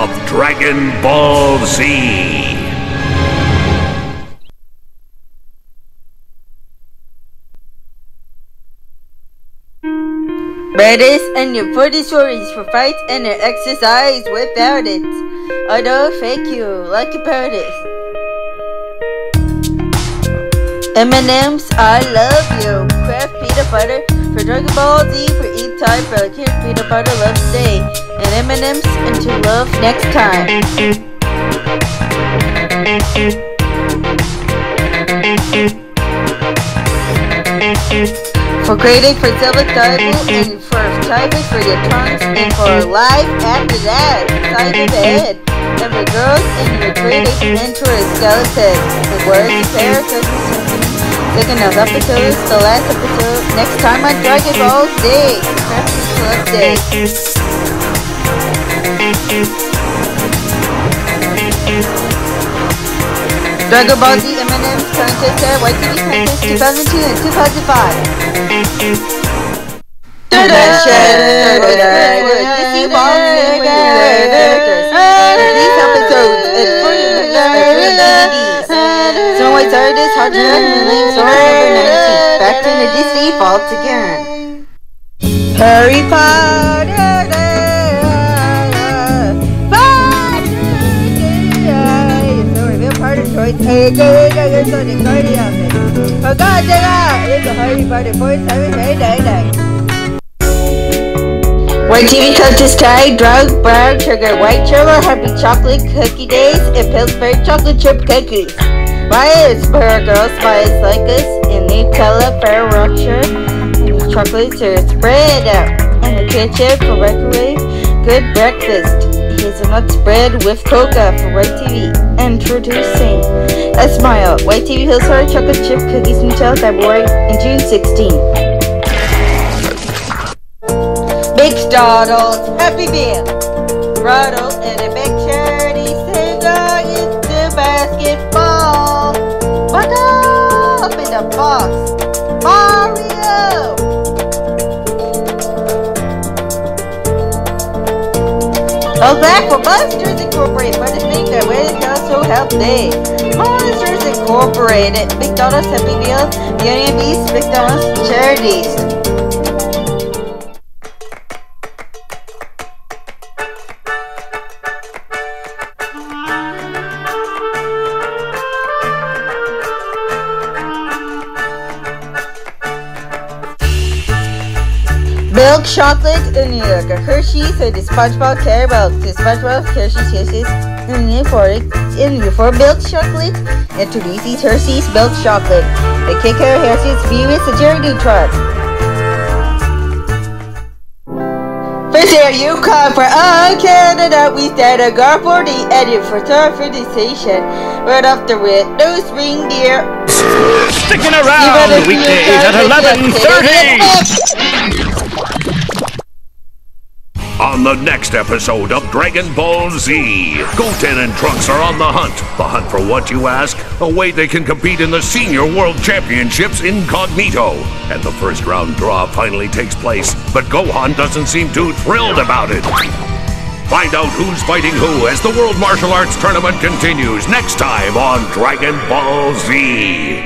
of Dragon Ball Z. Brothers, and your body stories for fight and your exercise without it. I don't thank you, like about it. M&M's, I love you. Kraft peanut butter for Dragon Ball Z for eat time for like peanut butter love stay. And M&M's into love next time. For grading for table and for typing for your tongues and for life after that, side of the head. And for girls and your grading into a skeleton. The words characters Second of episodes, the last episode, next time on Dragon Ball Z, Crafty Club Day. Dragon Ball Z M&M's contest at YTV contest 2002 and 2005. Disney Ball These episodes and free DVDs. Snow White's artist, Hard to Release, or number 19. Back to the Disney Vault again. Harry Potter. Hey, hey, hey, hey, so the Guardian. Oh God, it's a Harry Potter 47 hey, day, day. YTV coaches tag, drug, brown sugar, white sugar, happy chocolate cookie days, and Pillsbury chocolate chip cookies. Why is for girls spies like us in Nutella, Ferrero Rocher, and chocolates are spread out, and the ketchup for microwave, good breakfast. Hazelnut spread with coca for YTV. Introducing a smile. YTV Hillside chocolate chip cookies and Nutella February in June 16. Big startled, happy meal. Rattled in a big charity single into basketball. What up in the box? Mario! Oh, back for Monsters Incorporated. What is think that way is also day. Monsters Incorporated. McDonald's Happy Meal. Beauty and Beast. McDonald's Charities. Milk chocolate Hershey's and the SpongeBob caramel, the SpongeBob Hershey's Kisses, and euphoric in for milk chocolate, and to Reese's Hershey's milk chocolate, the Kit Kat Hershey's and Jimmy Neutron. First you come for all Canada, we stand a guard for the edit for for station. Right off the red nose reindeer. Sticking around weekdays at 11:30. On the next episode of Dragon Ball Z, Goten and Trunks are on the hunt. The hunt for what you ask? A way they can compete in the Senior World Championships incognito. And the first round draw finally takes place, but Gohan doesn't seem too thrilled about it. Find out who's fighting who as the World Martial Arts Tournament continues next time on Dragon Ball Z.